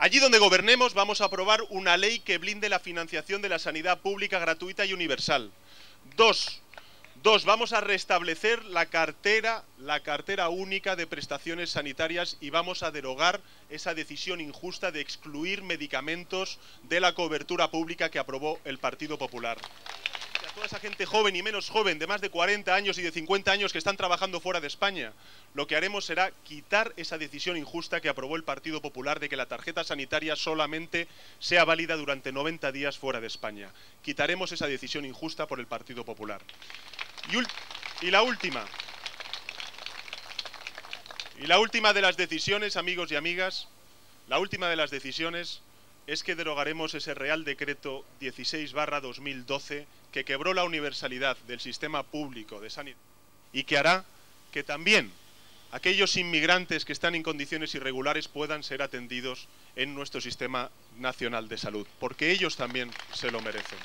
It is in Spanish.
Allí donde gobernemos vamos a aprobar una ley que blinde la financiación de la sanidad pública gratuita y universal. Dos, dos, vamos a restablecer la cartera, la cartera única de prestaciones sanitarias y vamos a derogar esa decisión injusta de excluir medicamentos de la cobertura pública que aprobó el Partido Popular toda esa gente joven y menos joven, de más de 40 años y de 50 años que están trabajando fuera de España. Lo que haremos será quitar esa decisión injusta que aprobó el Partido Popular de que la tarjeta sanitaria solamente sea válida durante 90 días fuera de España. Quitaremos esa decisión injusta por el Partido Popular. Y, y la última. Y la última de las decisiones, amigos y amigas, la última de las decisiones es que derogaremos ese Real Decreto 16-2012 que quebró la universalidad del sistema público de sanidad y que hará que también aquellos inmigrantes que están en condiciones irregulares puedan ser atendidos en nuestro sistema nacional de salud, porque ellos también se lo merecen.